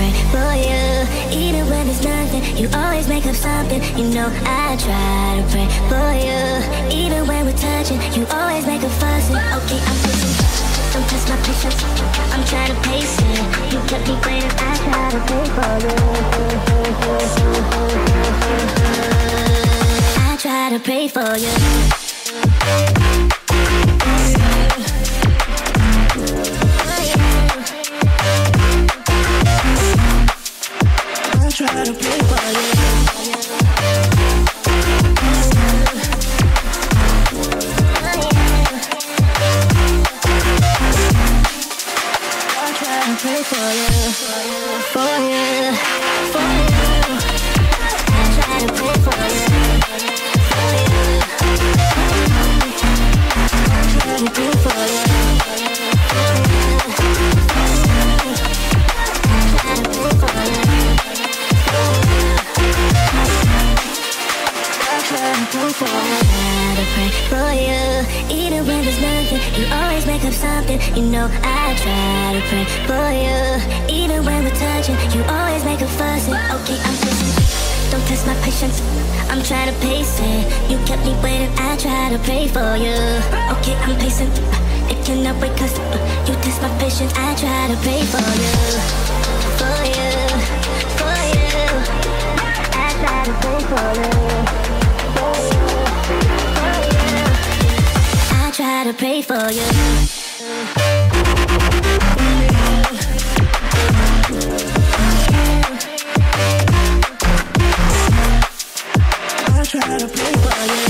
pray for you. Even when there's nothing, you always make up something. You know I try to pray for you. Even when we're touching, you always make a fuss. Okay, I'm pushing. Don't test my patience. I'm trying to pace it. You kept me waiting. I try to pray for you. I try to pray for you. I'm to pace it. You kept me waiting. I try to pray for you. Okay, I'm pacing. It cannot wait 'cause uh, you test my patience. I try to pray for you, for you, for you. I try to pray for you. for you, for you. I try to pray for you. I try to pray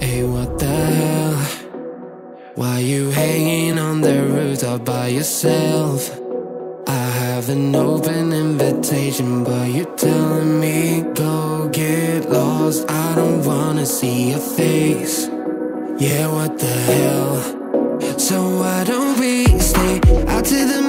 Hey, what the hell? Why you hanging on the rooftop by yourself? I have an open invitation, but you're telling me go get lost. I don't wanna see your face. Yeah, what the hell? So why don't we stay out to the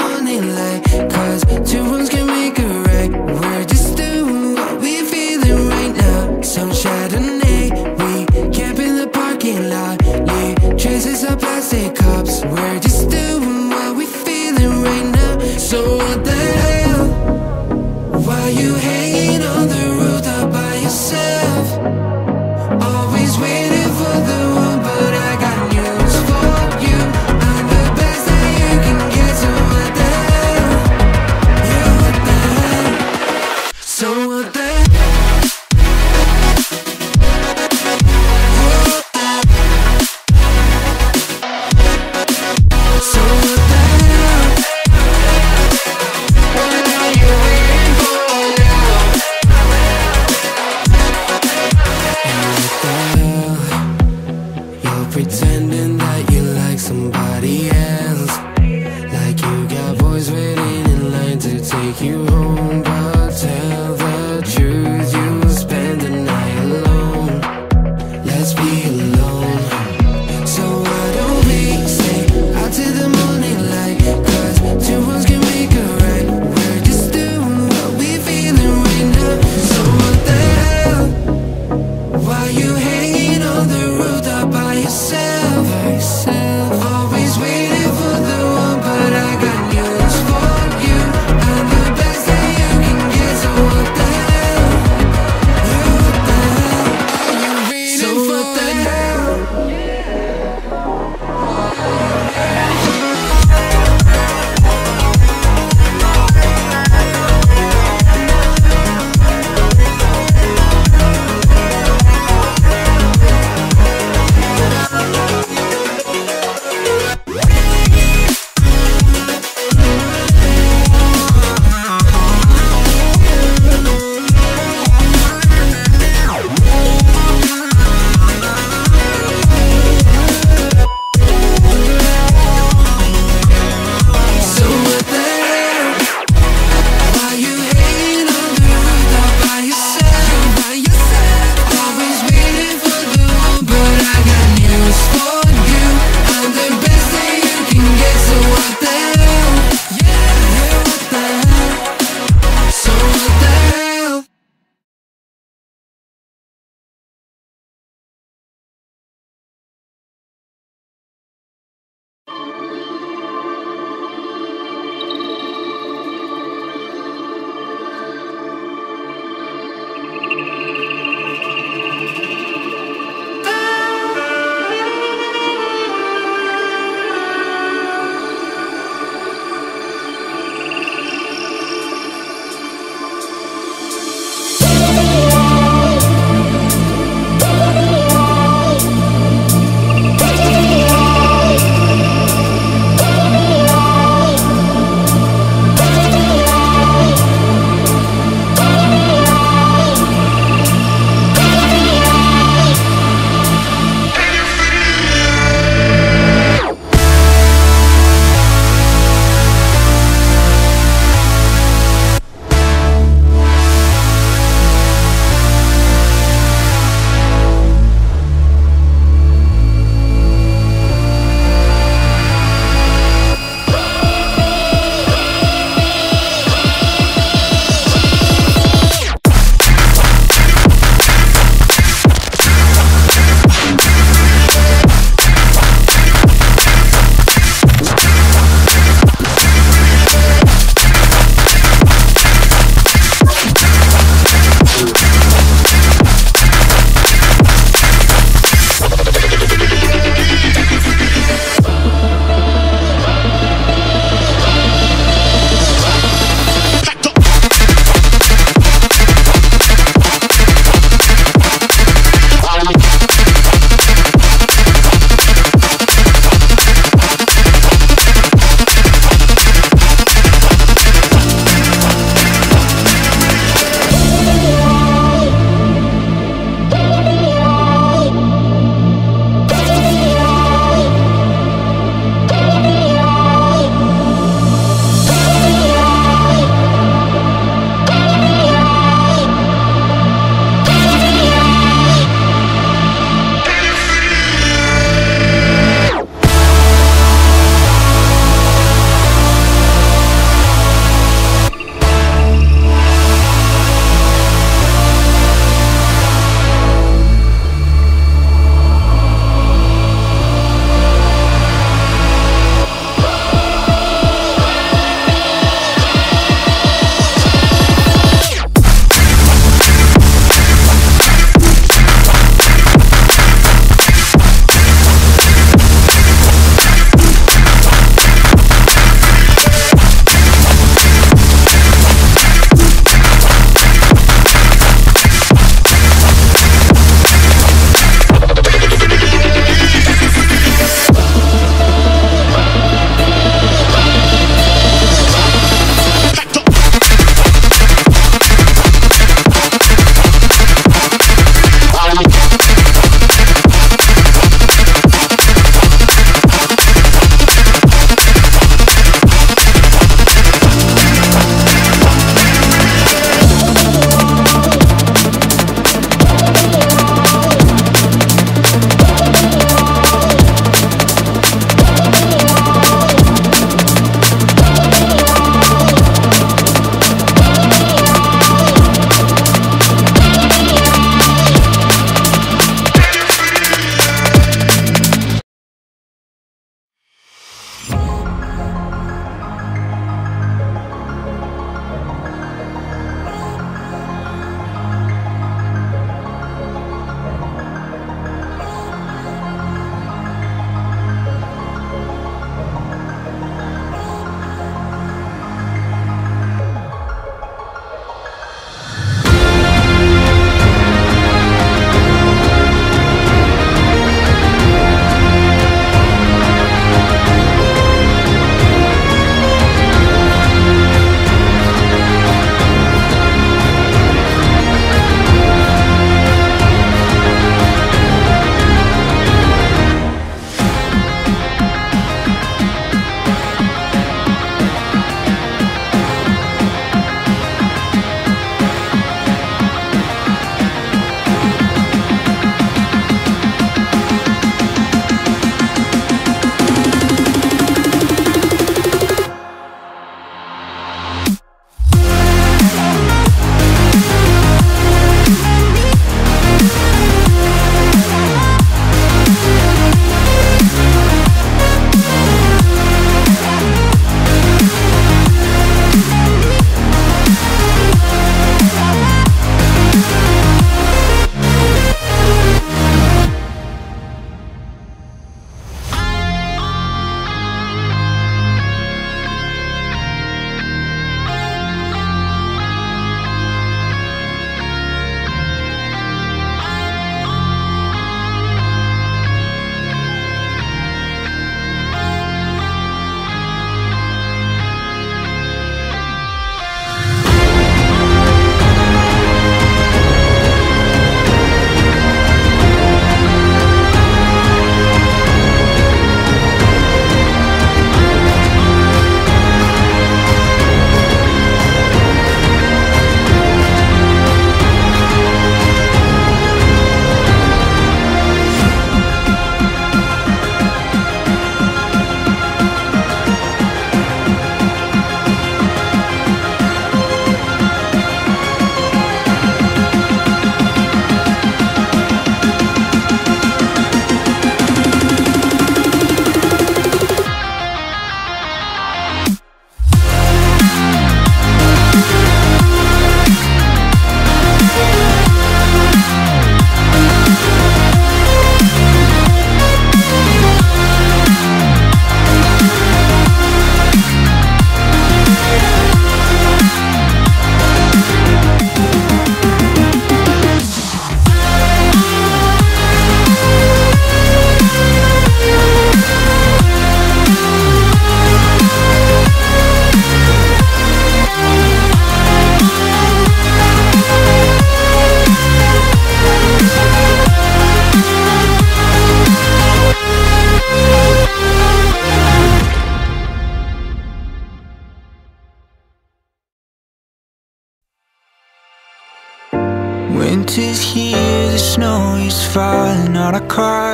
Falling on our car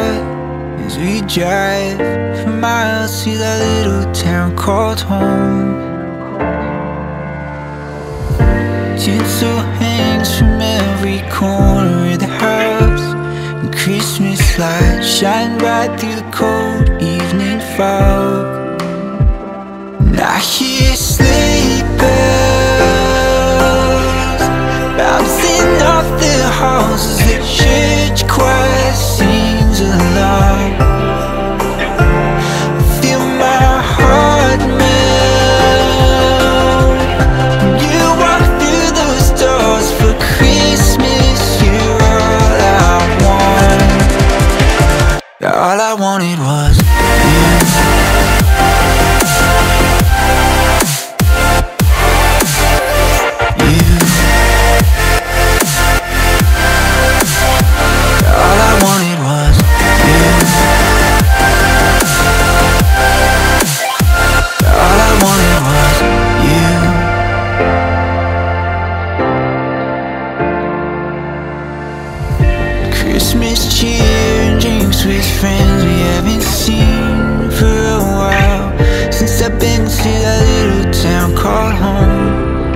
as we drive for miles to that little town called home. Tinsel hangs from every corner of the house, and Christmas lights shine bright through the cold evening fog. And I hear sleigh bells bouncing off the as choir sings along. Feel my heart melt. You walk through those doors for Christmas. You're all I want. All I wanted was Christmas cheer and drinks with friends we haven't seen for a while. Since I've been to that little town called home.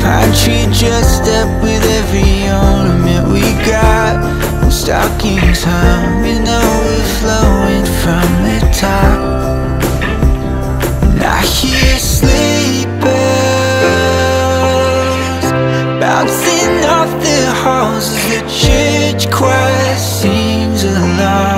Pine tree dressed up with every ornament we got. And stockings hung with overflowing from the top. And I hear the church choir seems a